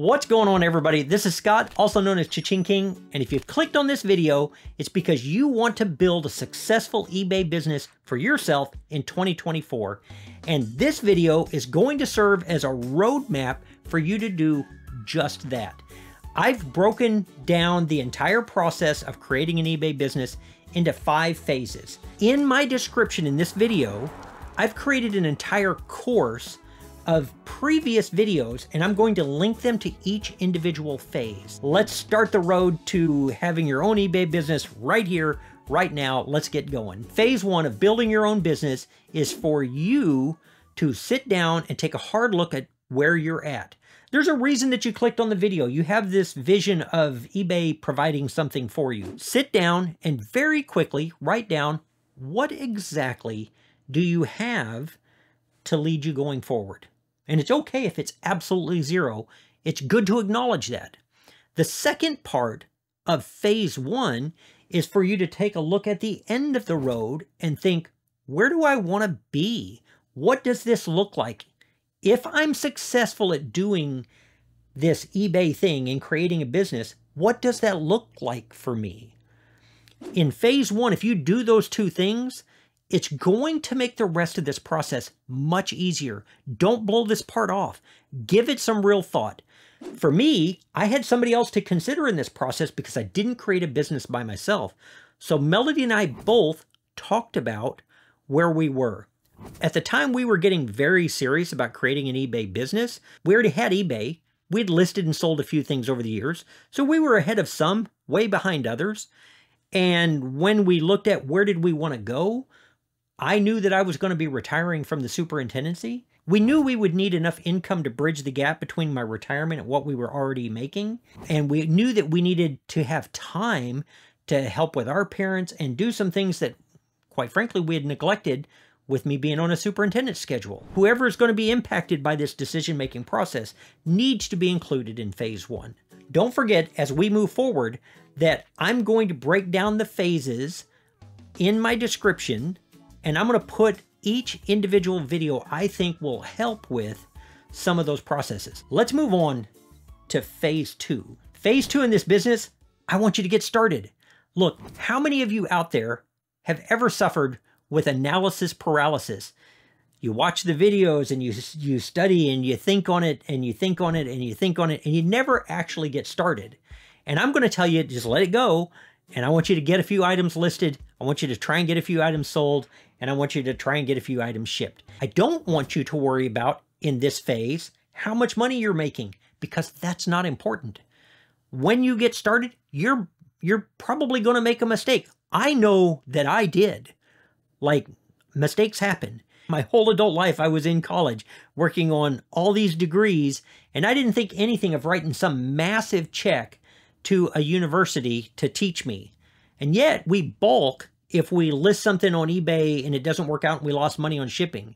What's going on everybody? This is Scott, also known as Cha-Ching King, and if you've clicked on this video, it's because you want to build a successful eBay business for yourself in 2024. And this video is going to serve as a roadmap for you to do just that. I've broken down the entire process of creating an eBay business into five phases. In my description in this video, I've created an entire course of previous videos and I'm going to link them to each individual phase. Let's start the road to having your own eBay business right here, right now. Let's get going. Phase one of building your own business is for you to sit down and take a hard look at where you're at. There's a reason that you clicked on the video. You have this vision of eBay providing something for you. Sit down and very quickly write down what exactly do you have to lead you going forward. And it's okay if it's absolutely zero. It's good to acknowledge that. The second part of phase one is for you to take a look at the end of the road and think, where do I want to be? What does this look like? If I'm successful at doing this eBay thing and creating a business, what does that look like for me? In phase one, if you do those two things, it's going to make the rest of this process much easier. Don't blow this part off. Give it some real thought. For me, I had somebody else to consider in this process because I didn't create a business by myself. So Melody and I both talked about where we were. At the time we were getting very serious about creating an eBay business, we already had eBay. We'd listed and sold a few things over the years, so we were ahead of some, way behind others. And when we looked at where did we want to go, I knew that I was going to be retiring from the superintendency. We knew we would need enough income to bridge the gap between my retirement and what we were already making. And we knew that we needed to have time to help with our parents and do some things that, quite frankly, we had neglected with me being on a superintendent schedule. Whoever is going to be impacted by this decision-making process needs to be included in phase one. Don't forget, as we move forward, that I'm going to break down the phases in my description and I'm going to put each individual video I think will help with some of those processes. Let's move on to phase two. Phase two in this business, I want you to get started. Look, how many of you out there have ever suffered with analysis paralysis? You watch the videos and you, you study and you think on it and you think on it and you think on it and you never actually get started. And I'm going to tell you, just let it go. And I want you to get a few items listed. I want you to try and get a few items sold and I want you to try and get a few items shipped. I don't want you to worry about, in this phase, how much money you're making, because that's not important. When you get started, you're you're probably going to make a mistake. I know that I did. Like, mistakes happen. My whole adult life, I was in college working on all these degrees, and I didn't think anything of writing some massive check to a university to teach me. And yet, we balk if we list something on eBay and it doesn't work out and we lost money on shipping.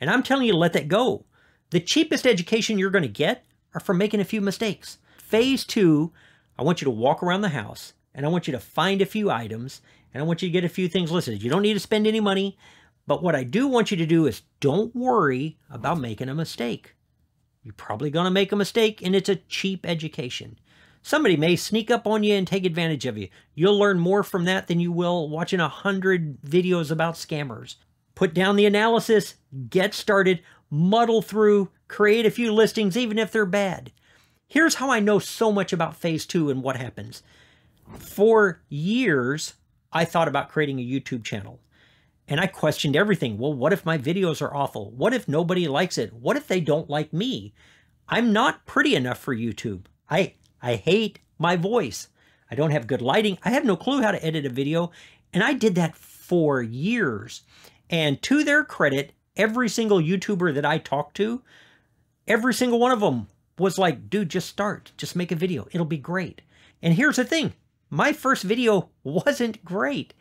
And I'm telling you to let that go. The cheapest education you're going to get are from making a few mistakes. Phase two, I want you to walk around the house and I want you to find a few items and I want you to get a few things listed. You don't need to spend any money, but what I do want you to do is don't worry about making a mistake. You're probably going to make a mistake and it's a cheap education. Somebody may sneak up on you and take advantage of you. You'll learn more from that than you will watching a hundred videos about scammers. Put down the analysis, get started, muddle through, create a few listings even if they're bad. Here's how I know so much about phase two and what happens. For years, I thought about creating a YouTube channel. And I questioned everything. Well, what if my videos are awful? What if nobody likes it? What if they don't like me? I'm not pretty enough for YouTube. I I hate my voice. I don't have good lighting. I have no clue how to edit a video. And I did that for years. And to their credit, every single YouTuber that I talked to, every single one of them was like, dude, just start. Just make a video. It'll be great. And here's the thing. My first video wasn't great.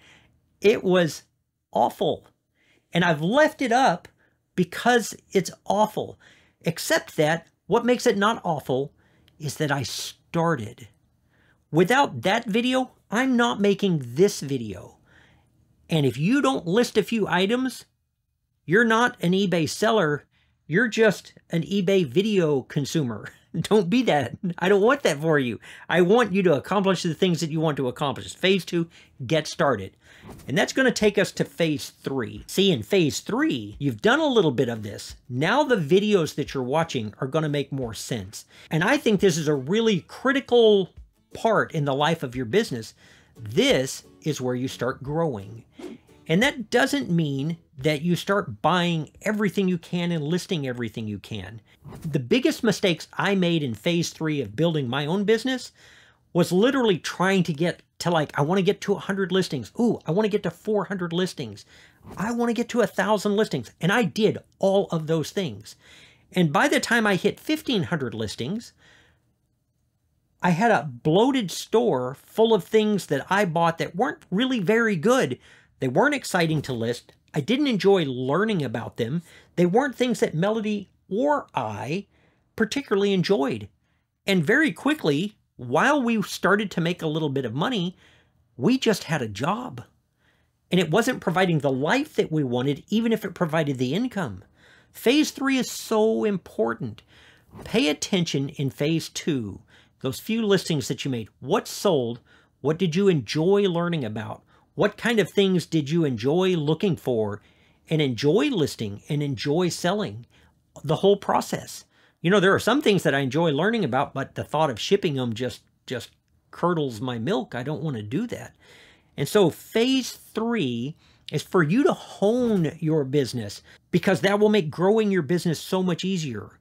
It was awful. And I've left it up because it's awful. Except that what makes it not awful is that I started. Without that video, I'm not making this video. And if you don't list a few items, you're not an eBay seller, You're just an eBay video consumer. Don't be that. I don't want that for you. I want you to accomplish the things that you want to accomplish. Phase two, get started. And that's going to take us to phase three. See, in phase three, you've done a little bit of this. Now the videos that you're watching are going to make more sense. And I think this is a really critical part in the life of your business. This is where you start growing. And that doesn't mean that you start buying everything you can and listing everything you can. The biggest mistakes I made in phase three of building my own business was literally trying to get to like, I want to get to 100 listings. Ooh, I want to get to 400 listings. I want to get to a 1,000 listings. And I did all of those things. And by the time I hit 1,500 listings, I had a bloated store full of things that I bought that weren't really very good. They weren't exciting to list. I didn't enjoy learning about them. They weren't things that Melody or I particularly enjoyed. And very quickly, while we started to make a little bit of money, we just had a job. And it wasn't providing the life that we wanted, even if it provided the income. Phase three is so important. Pay attention in phase two, those few listings that you made. What sold? What did you enjoy learning about? What kind of things did you enjoy looking for and enjoy listing and enjoy selling? The whole process. You know, there are some things that I enjoy learning about, but the thought of shipping them just just curdles my milk. I don't want to do that. And so phase three is for you to hone your business because that will make growing your business so much easier.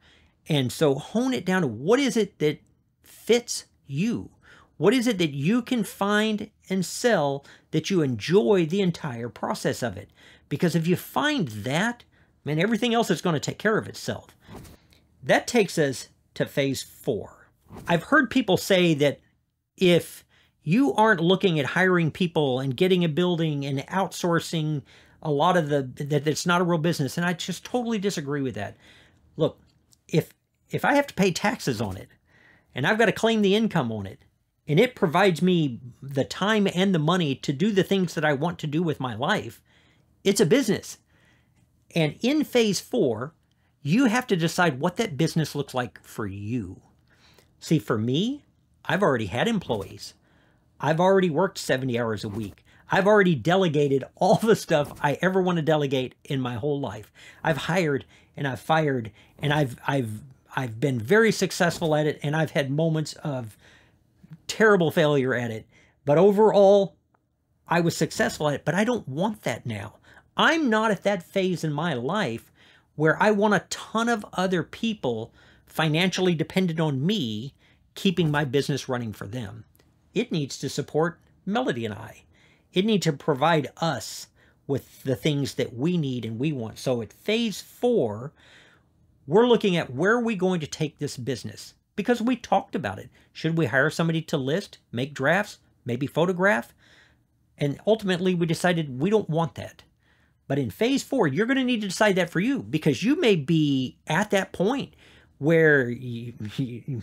And so hone it down to what is it that fits you? What is it that you can find and sell that you enjoy the entire process of it? Because if you find that, man, everything else is going to take care of itself. That takes us to phase four. I've heard people say that if you aren't looking at hiring people and getting a building and outsourcing a lot of the that it's not a real business and I just totally disagree with that. Look, if if I have to pay taxes on it and I've got to claim the income on it and it provides me the time and the money to do the things that I want to do with my life, it's a business. And in phase four, you have to decide what that business looks like for you. See, for me, I've already had employees. I've already worked 70 hours a week. I've already delegated all the stuff I ever want to delegate in my whole life. I've hired and I've fired and I've I've I've been very successful at it and I've had moments of terrible failure at it. But overall, I was successful at it, but I don't want that now. I'm not at that phase in my life where I want a ton of other people financially dependent on me keeping my business running for them. It needs to support Melody and I. It needs to provide us with the things that we need and we want. So at phase four, we're looking at where are we going to take this business? Because we talked about it. Should we hire somebody to list, make drafts, maybe photograph? And ultimately, we decided we don't want that. But in phase four, you're going to need to decide that for you because you may be at that point where you,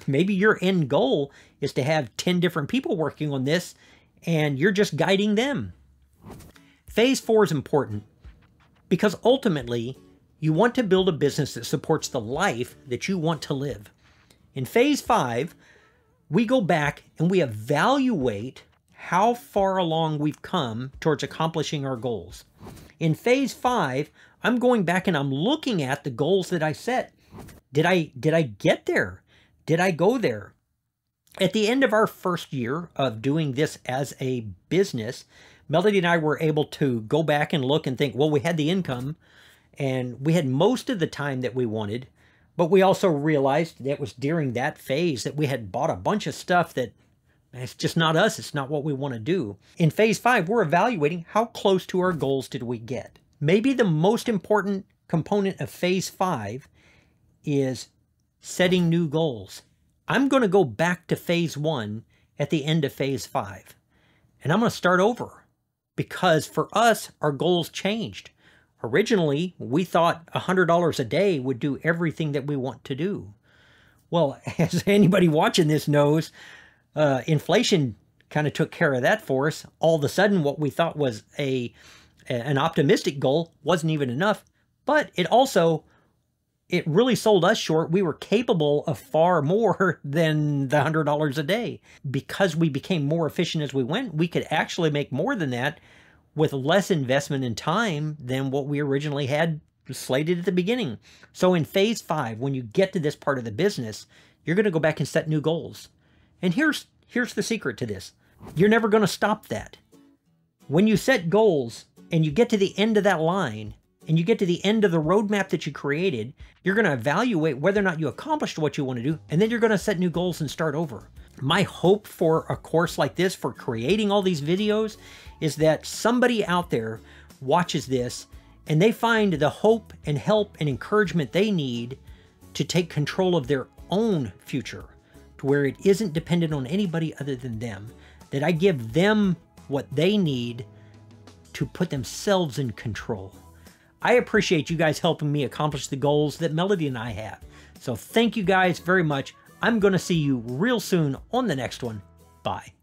maybe your end goal is to have 10 different people working on this and you're just guiding them. Phase four is important because ultimately, you want to build a business that supports the life that you want to live. In phase five, we go back and we evaluate how far along we've come towards accomplishing our goals. In phase five, I'm going back and I'm looking at the goals that I set. Did I did I get there? Did I go there? At the end of our first year of doing this as a business, Melody and I were able to go back and look and think, well, we had the income and we had most of the time that we wanted. But we also realized that it was during that phase that we had bought a bunch of stuff that it's just not us. It's not what we want to do. In phase five, we're evaluating how close to our goals did we get. Maybe the most important component of phase five is setting new goals. I'm going to go back to phase one at the end of phase five. And I'm going to start over because for us, our goals changed. Originally, we thought $100 a day would do everything that we want to do. Well, as anybody watching this knows, uh, inflation kind of took care of that for us. All of a sudden, what we thought was a an optimistic goal wasn't even enough, but it also it really sold us short. We were capable of far more than the $100 a day. Because we became more efficient as we went, we could actually make more than that with less investment in time than what we originally had slated at the beginning. So in phase five, when you get to this part of the business, you're going to go back and set new goals. And here's here's the secret to this. You're never going to stop that. When you set goals and you get to the end of that line, and you get to the end of the roadmap that you created, you're going to evaluate whether or not you accomplished what you want to do, and then you're going to set new goals and start over. My hope for a course like this, for creating all these videos, is that somebody out there watches this and they find the hope and help and encouragement they need to take control of their own future to where it isn't dependent on anybody other than them. That I give them what they need to put themselves in control. I appreciate you guys helping me accomplish the goals that Melody and I have. So thank you guys very much. I'm going to see you real soon on the next one. Bye.